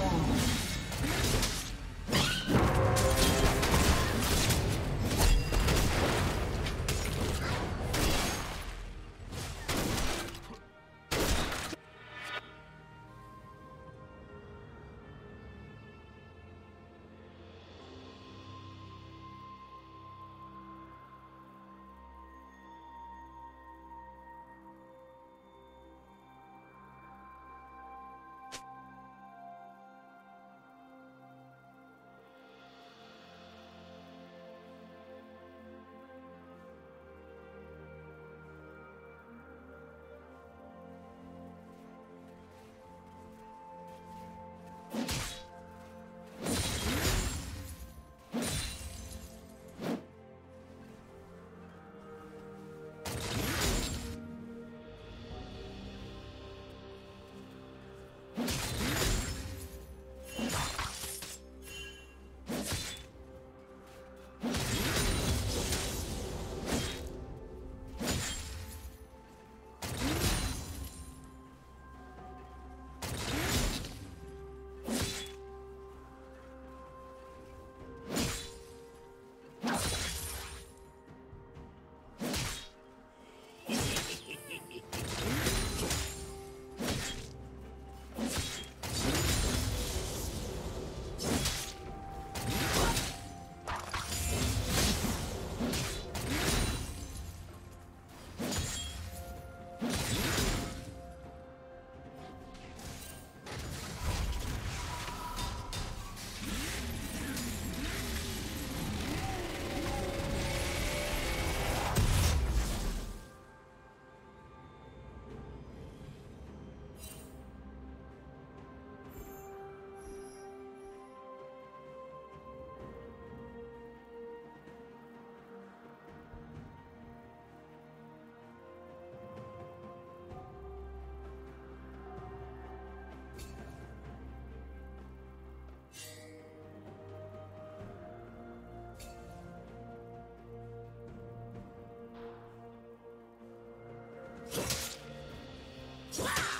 strong. Wow!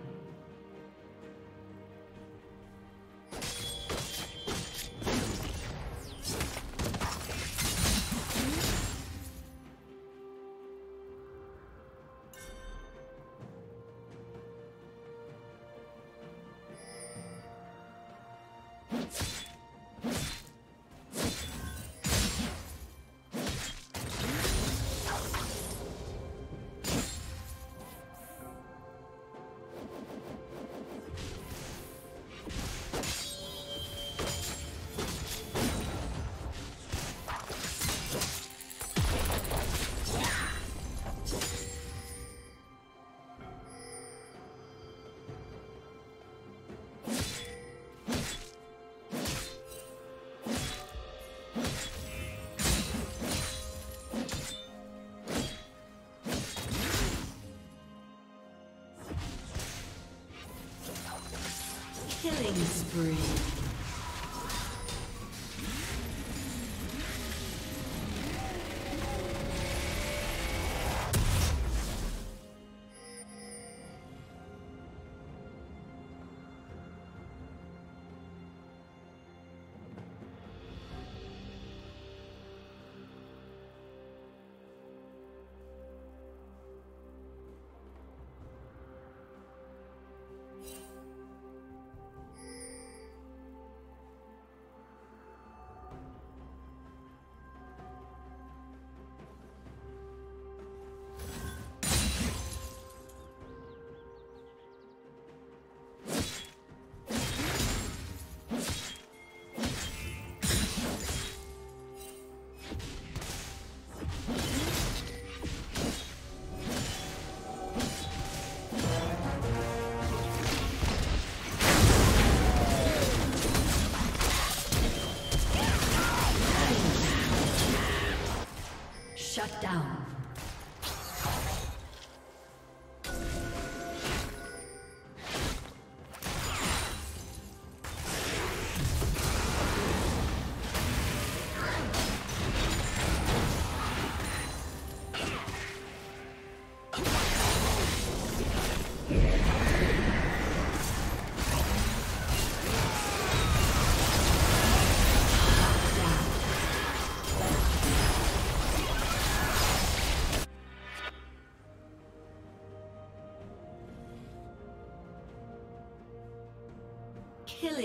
Spree.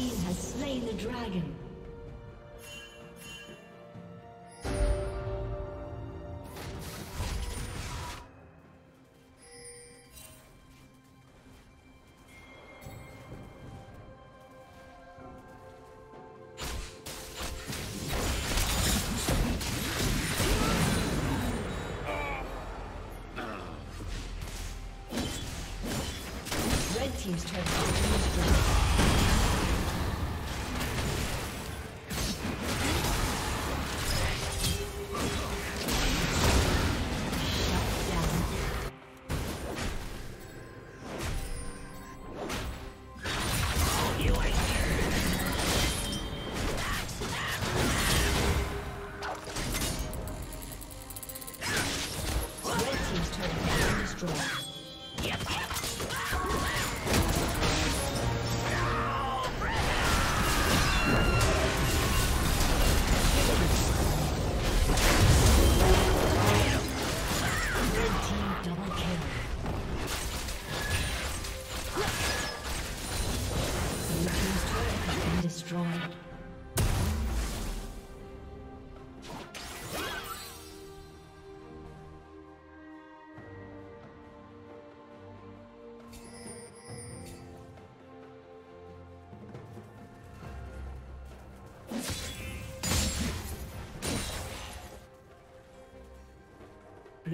Team has slain the dragon. Red Team's turret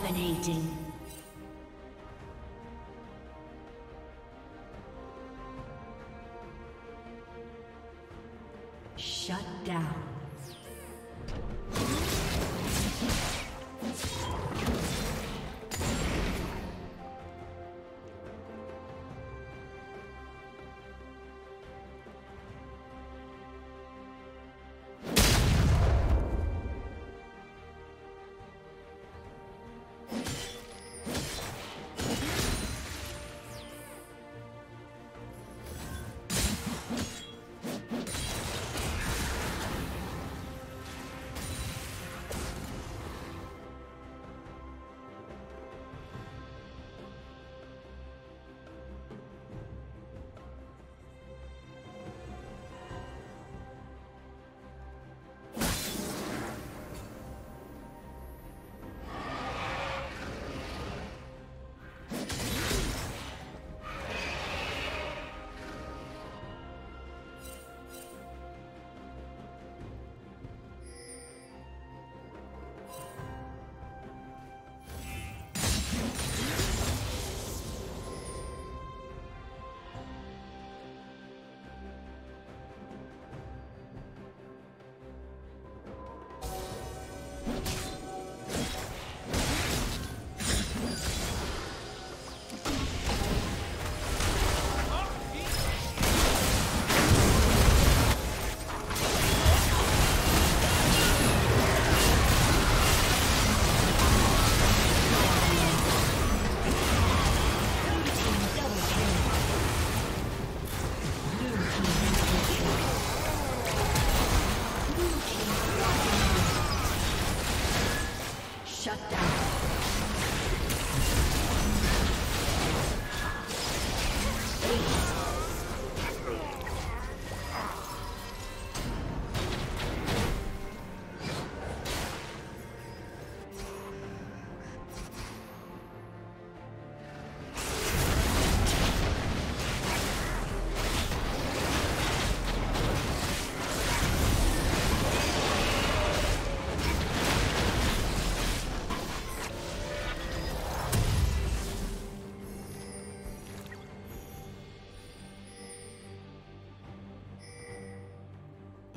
Dominating.